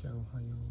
ちゃんおはよう。